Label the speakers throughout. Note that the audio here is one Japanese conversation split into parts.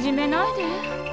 Speaker 1: いじめないで。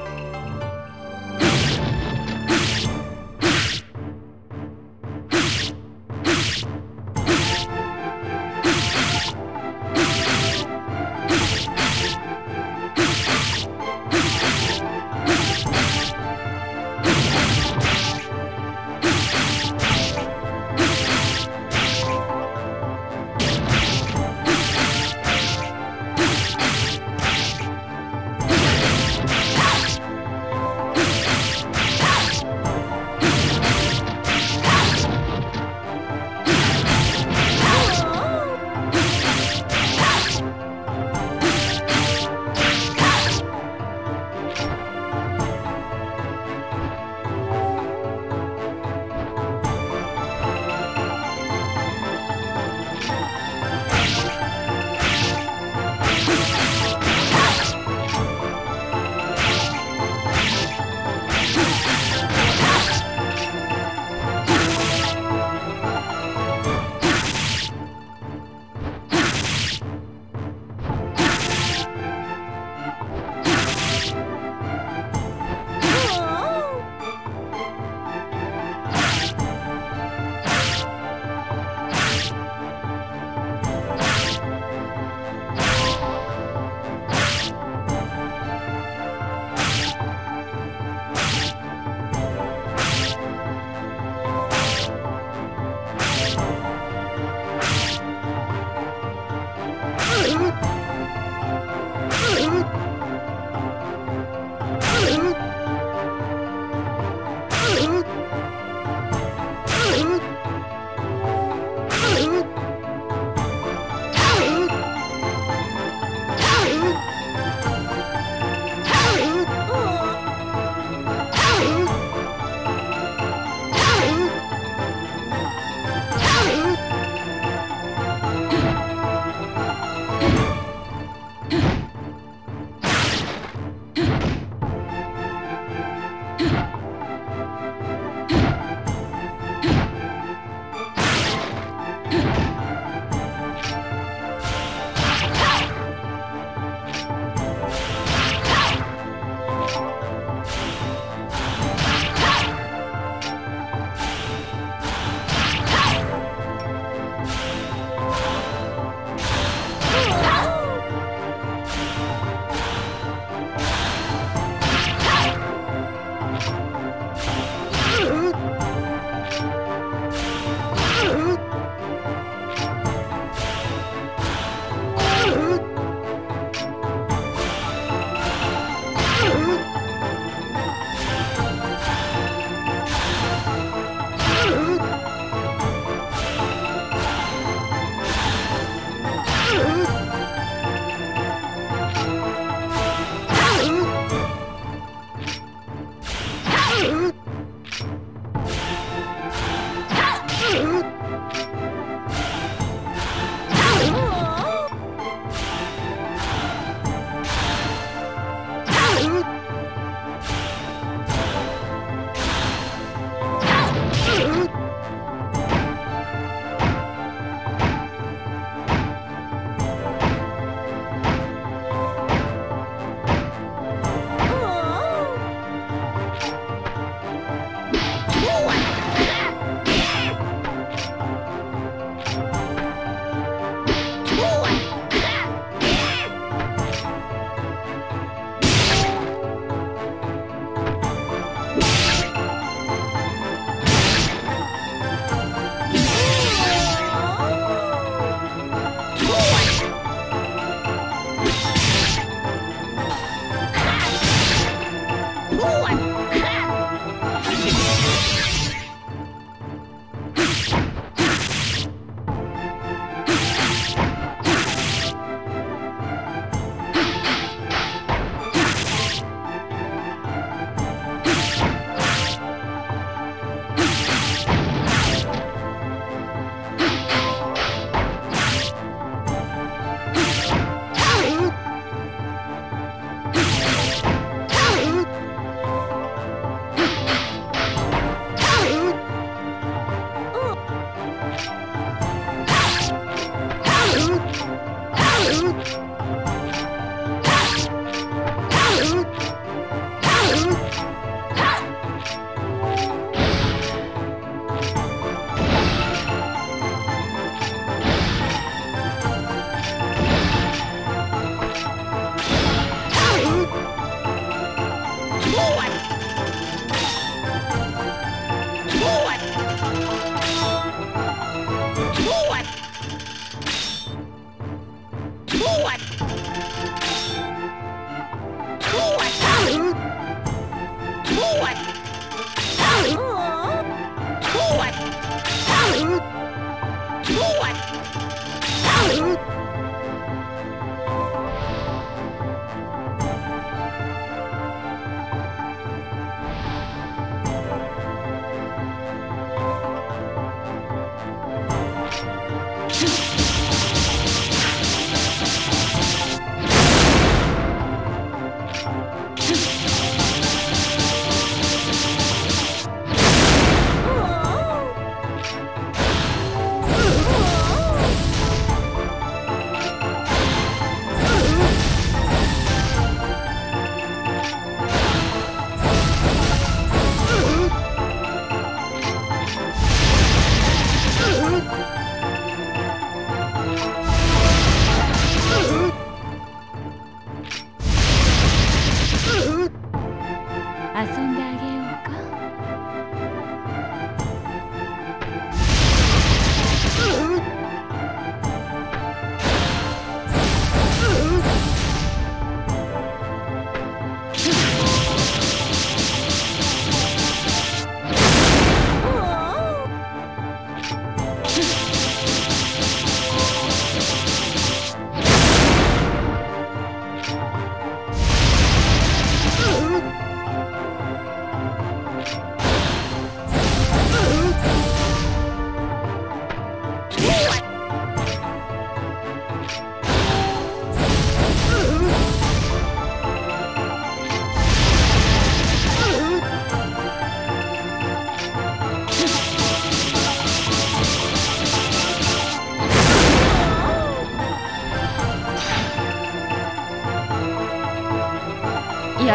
Speaker 1: 遊んであげ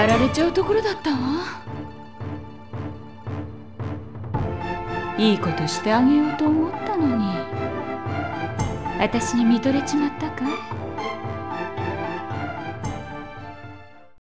Speaker 1: やられちゃうところだったわ。いいことしてあげようと思ったのに。私に見とれちまったかい？